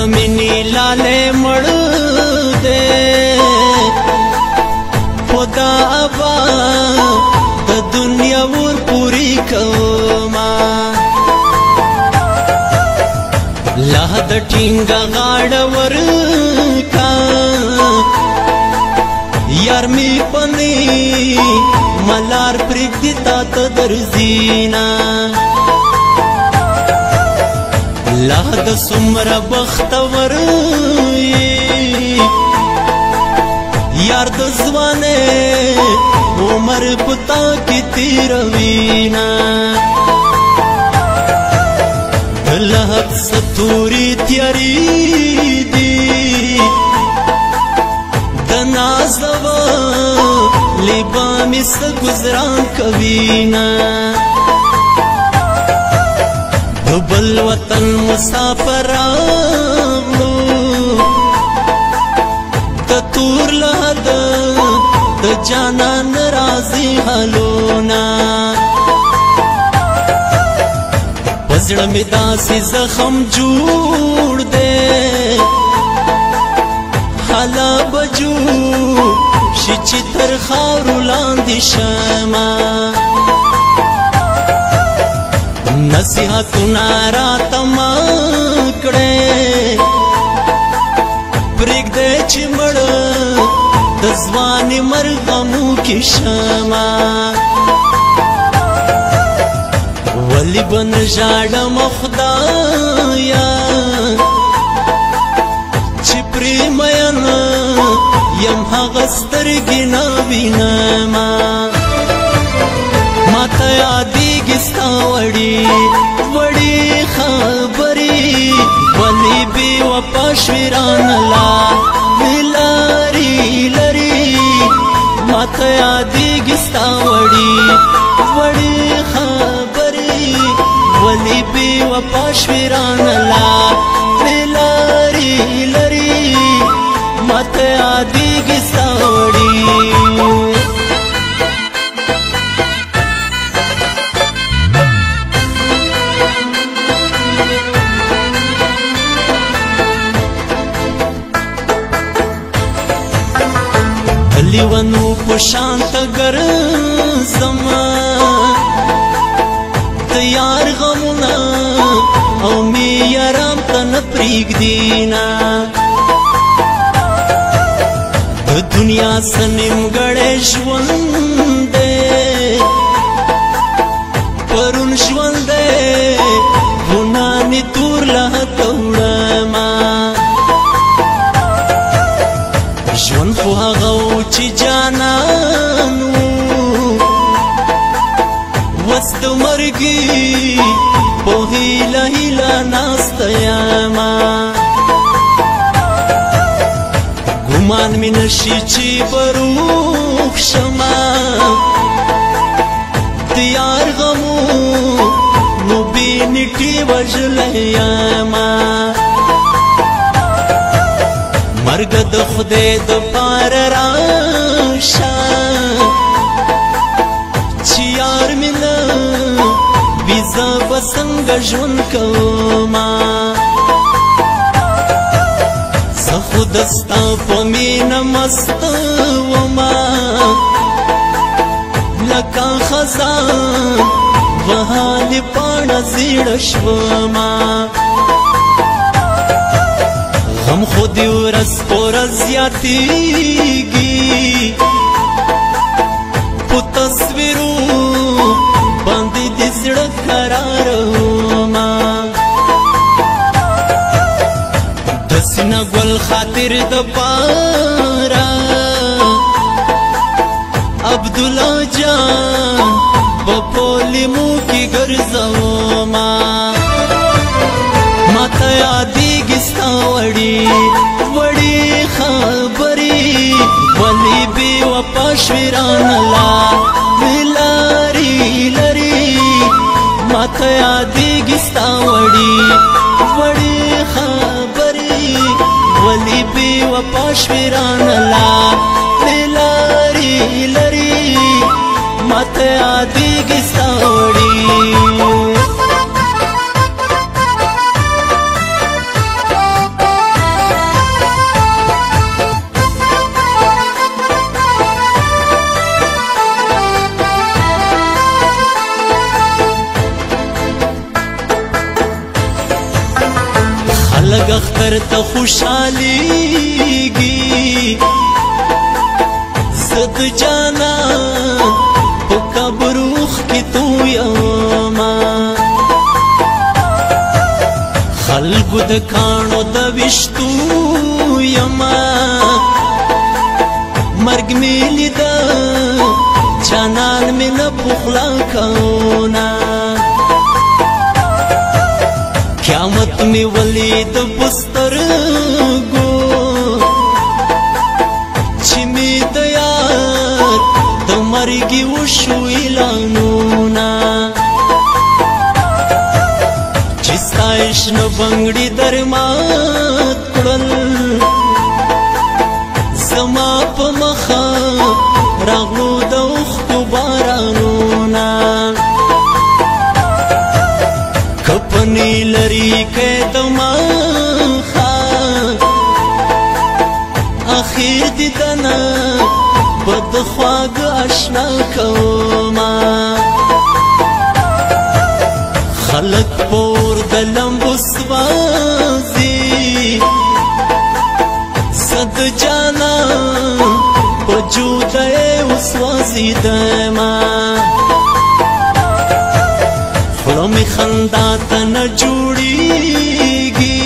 دمنی لاله مړ دې خدا ابا د دنیا ور پوری کوما لاه د ټینګه غاړ ور کا یار می پنی ملار پرګ دي تا ته درځینا الله د سمره بختور یار د ځوانه عمر پتا کی تیر وینا الله ستوري تیاری دی د نازوا لبا مس گزران کوینا د بل وطن مسافرانو د تور له د جانان راضي حلونا پزړه می داسې زخم جوړ دې حالا بجو شي چې تر خاور لاندې شمه نصیحتونه راته مو کړې پرېږدې چې مړ د ځوانې مرغمو کې شمه ولې به نه ژاړم خدایه چې پرې مین یم هغه سترګې نه وینم ما ته یاد ستا وړي وړي خبري ولي بي و پښوران لا ملاري لري ماته یادي ګستا وړي وړي خبري ولي بي و پښوران دیوانو پشان تا ګرځم تیار غمونه او می یارم ته نه پرېږدي نه د دنیا څه نیمګړی ژوند دی پرون ژوند دی ګناه مې تور له هته وړم ژوند خو هغه چې جانانو وس د مرګي په هیله هیله ناستیا ما ګمان مې نشي چې بروخ شما تیار غمو نو بینټي وجلیا ما مرګ د خدای د پار راشه چې یار مینه بيزا بسنګ ژوند کوما زه خود ستا په مینه مست وما لکه خزان وهاله پاڼه زیړ شوما غم خود ورځ ورځ زیاتېږي په تصویرو باندې د زړه قراروما داسې نه ګل خاطر د پاره عبدالله جان په پولیمو کې ګرځوما ما ته یادېږي ستا شویران لا ویلاری لری ماته یادې گستا وړي وړي خبري ولي بي و پښویران لا ویلاری لری ماته اختر ته خوشاليږي زد جانا په قبروخ کې تو یما خلق د کانو د وشتو یما مرګ مې لیدا جانان مې نه بخلا کونه می ولید پستر گو چې می د یار د مرګي وشو اعلانونه چې ستایش نو بنگړي درمات ورنی لري کې دما اخیر دې دنا بد خواګ آشنا کوما خلق پور د لمبو سوازي صد جانا وجود یې وسوازي دما مې خندا ته نه جوړيږي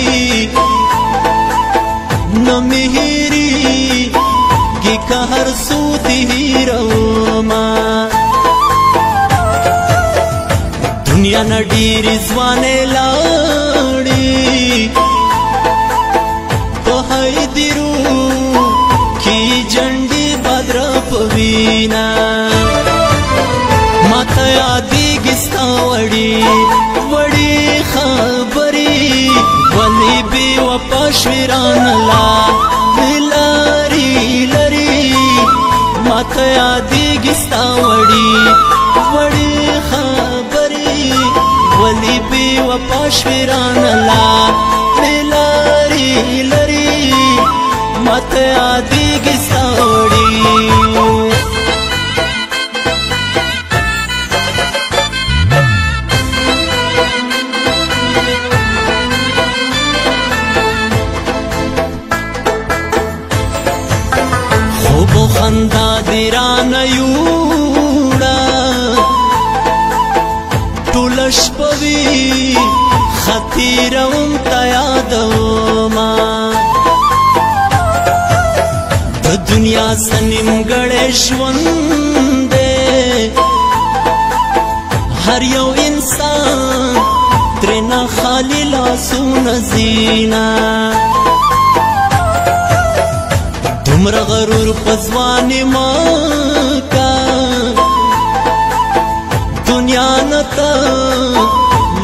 نو مې هېري کې که هر څو تیروما دنیا نه ډېرې ځوانې لاره وړي خبري ولي بي وپښوران لا لاري لري ماته یادي ګستا وړي وړي خبري ولي بي وپښوران لا لاري لري ماته یادي ګستا هیروم تا یادوما د دنیا سنیم غړې ژوند هر یو انسان ترنا خالی لاسونه زینا دومره غرور پزوانې ما کا دنیا نه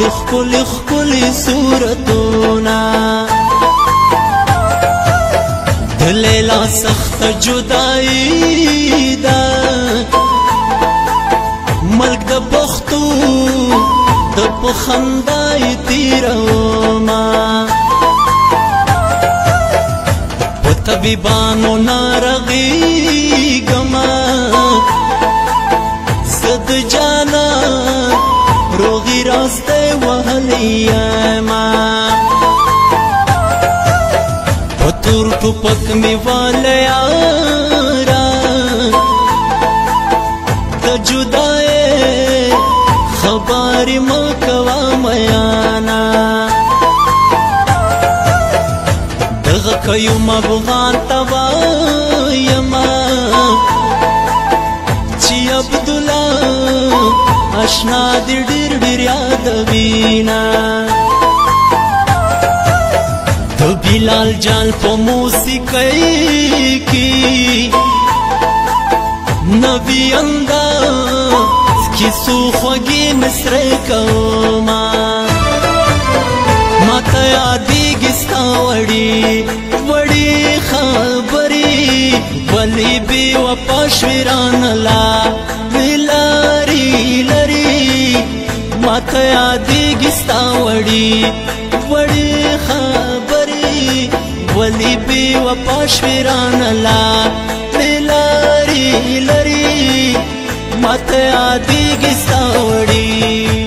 خپل خپل خپل صورتونه لیلا سخت جدائی دا ملک د بختو د پخندای تیرو ما په طبيبانو نارغي غم یما پتور ټوپک می والیا را ته جدای خبر ما کوا میانا دغه کيو مغان توا آشنا دې ډېر ډېر یادوینا د بلال جان په موسیقۍ کې نبی انداز کې سو خوږې مصرې کوما ماته یادېږي ستا وړي وړي خبرې بلې بې وفا شوې رانه لا حق یادېږي ستا وړي وړې خبرې ولې بې وفا شوې رانه لا ترې لارې لرې ماته یادېږي ستا وړي